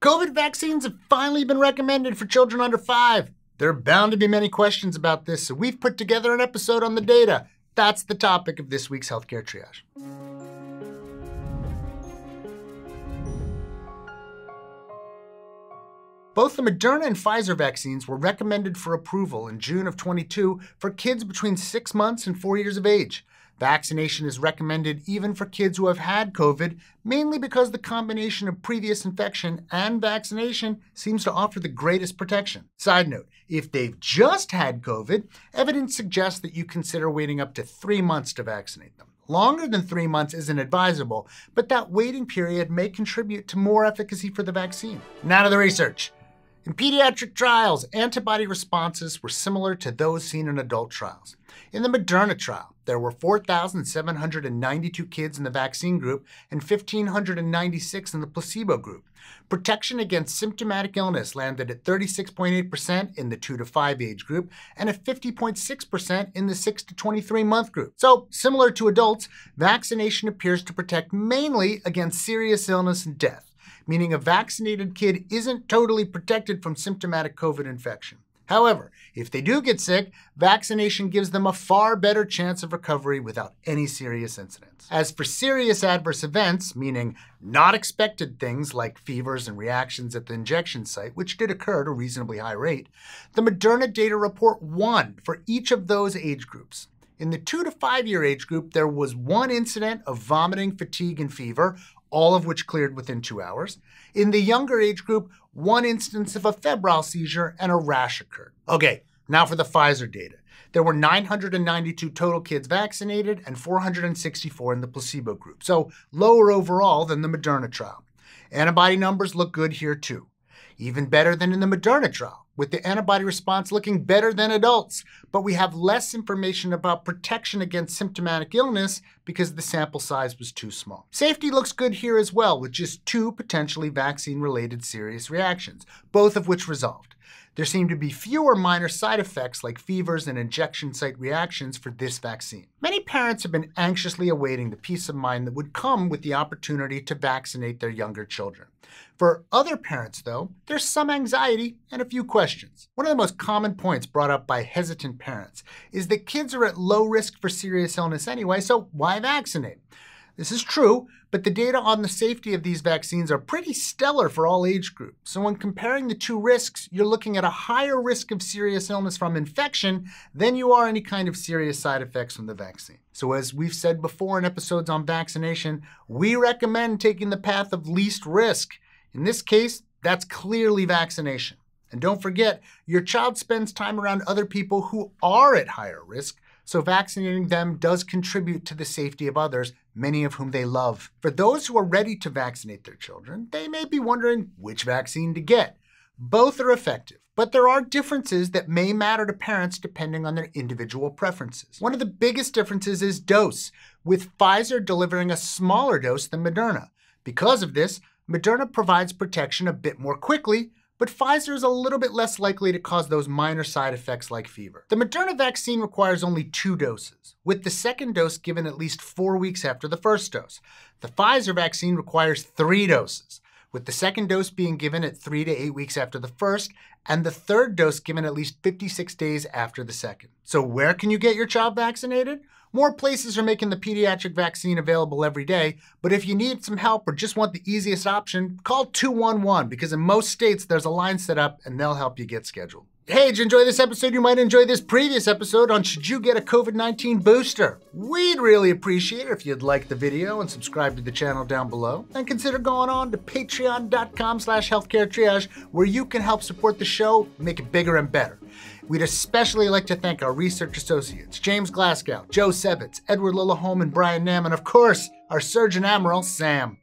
COVID vaccines have finally been recommended for children under five. There are bound to be many questions about this, so we've put together an episode on the data. That's the topic of this week's Healthcare Triage. Both the Moderna and Pfizer vaccines were recommended for approval in June of 22 for kids between 6 months and 4 years of age. Vaccination is recommended even for kids who have had COVID, mainly because the combination of previous infection and vaccination seems to offer the greatest protection. Side note if they've just had COVID, evidence suggests that you consider waiting up to three months to vaccinate them. Longer than three months isn't advisable, but that waiting period may contribute to more efficacy for the vaccine. Now to the research. In pediatric trials, antibody responses were similar to those seen in adult trials. In the Moderna trial, there were 4,792 kids in the vaccine group and 1,596 in the placebo group. Protection against symptomatic illness landed at 36.8% in the 2 to 5 age group and at 50.6% in the 6 to 23 month group. So, similar to adults, vaccination appears to protect mainly against serious illness and death meaning a vaccinated kid isn't totally protected from symptomatic COVID infection. However, if they do get sick, vaccination gives them a far better chance of recovery without any serious incidents. As for serious adverse events, meaning not expected things like fevers and reactions at the injection site, which did occur at a reasonably high rate, the Moderna data report one for each of those age groups. In the two to five year age group, there was one incident of vomiting, fatigue, and fever, all of which cleared within two hours. In the younger age group, one instance of a febrile seizure and a rash occurred. Okay, now for the Pfizer data. There were 992 total kids vaccinated and 464 in the placebo group, so lower overall than the Moderna trial. Antibody numbers look good here too. Even better than in the Moderna trial with the antibody response looking better than adults, but we have less information about protection against symptomatic illness because the sample size was too small. Safety looks good here as well, with just two potentially vaccine related serious reactions, both of which resolved. There seem to be fewer minor side effects like fevers and injection site reactions for this vaccine. Many parents have been anxiously awaiting the peace of mind that would come with the opportunity to vaccinate their younger children. For other parents, though, there's some anxiety and a few questions. One of the most common points brought up by hesitant parents is that kids are at low risk for serious illness anyway, so why vaccinate? This is true, but the data on the safety of these vaccines are pretty stellar for all age groups. So when comparing the two risks, you're looking at a higher risk of serious illness from infection than you are any kind of serious side effects from the vaccine. So as we've said before in episodes on vaccination, we recommend taking the path of least risk. In this case, that's clearly vaccination. And don't forget, your child spends time around other people who are at higher risk, so vaccinating them does contribute to the safety of others, many of whom they love. For those who are ready to vaccinate their children, they may be wondering which vaccine to get. Both are effective, but there are differences that may matter to parents depending on their individual preferences. One of the biggest differences is dose, with Pfizer delivering a smaller dose than Moderna. Because of this, Moderna provides protection a bit more quickly, but Pfizer is a little bit less likely to cause those minor side effects like fever. The Moderna vaccine requires only two doses, with the second dose given at least four weeks after the first dose. The Pfizer vaccine requires three doses, with the second dose being given at three to eight weeks after the first, and the third dose given at least 56 days after the second. So, where can you get your child vaccinated? More places are making the pediatric vaccine available every day, but if you need some help or just want the easiest option, call 211 because in most states there's a line set up and they'll help you get scheduled. Hey, did you enjoy this episode? You might enjoy this previous episode on should you get a COVID 19 booster? We'd really appreciate it if you'd like the video and subscribe to the channel down below. And consider going on to patreon.com slash healthcare triage where you can help support the show, make it bigger and better. We'd especially like to thank our research associates, James Glasgow, Joe Sevitz, Edward Lillaholm, and Brian Nam, and of course, our Surgeon Admiral, Sam.